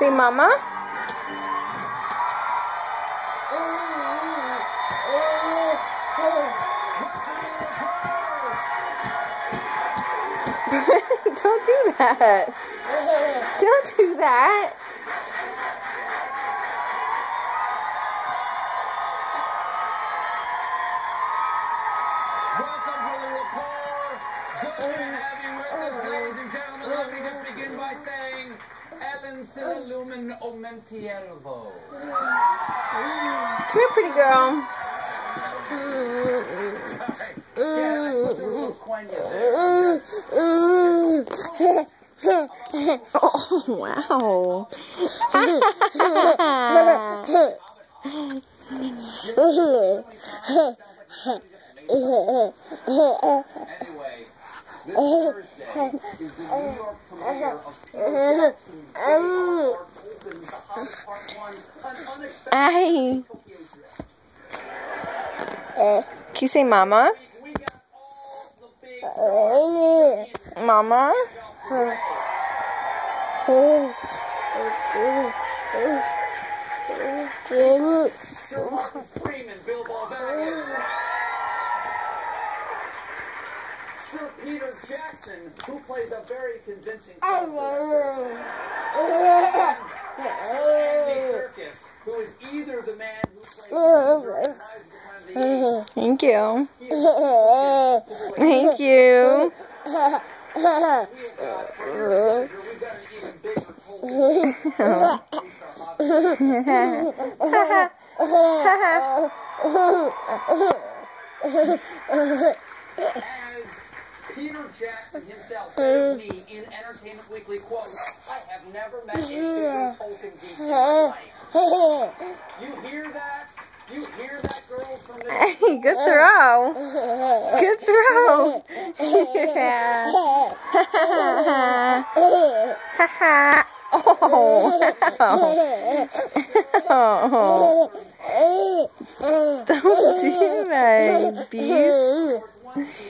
Say mama. Don't do that. Don't do that. Welcome, Hollywood Poor. Good to have you with us, ladies and gentlemen. Let me just begin by saying, Evan Lumen Omentielvo. Come here, pretty girl. Sorry. Yeah, I put the little quenya there. Oh, wow. Anyway, this Thursday is the New York premiere of Peter Jackson's Art Opens Up Part 1, an unexpected Tokyo drift. Can you say mama? We got all the big stars in Mama? Sir Martin Freeman, Bilbo Sir Peter Jackson, who plays a very convincing oh, character. Sir Andy Serkis, who is either the man who plays Caesar in Rise of the oh, Planet of the Apes, Thank you. he is the who plays Thank you. Peter Jackson himself uh, said to me in Entertainment Weekly, quote, I have never met a bigger Tolkien geek in my uh, life. Uh. You hear that? You hear that, girls from the good throw. Good throw. Yeah. oh. oh. Don't do that, beast.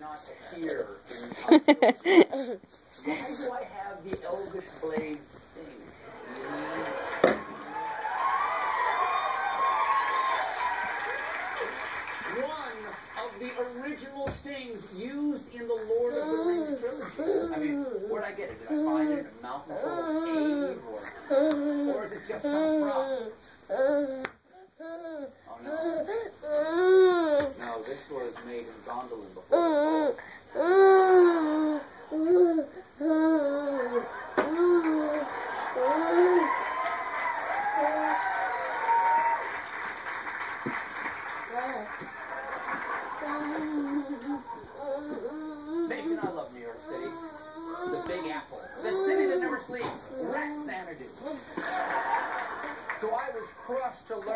Not here. Why do I have the blades original stings used in the Lord of the Rings trilogy. I mean, where'd I get it? Did I find it in Malcolm Troll's cave, or, or is it just some prop? Oh no. No, this was made in Gondolin before. the fall. Nation, I love New York City. The Big Apple. The sleeps. Rat Xanadu. So I was crushed to learn.